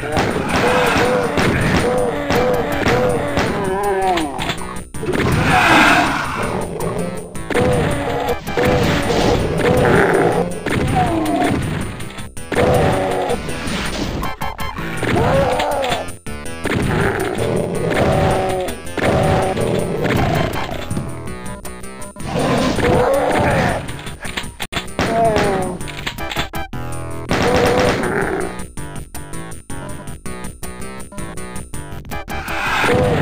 Whoa! Oh,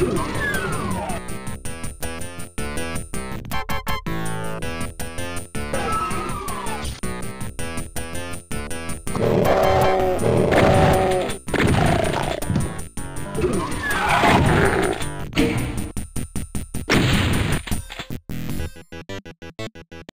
Ooh.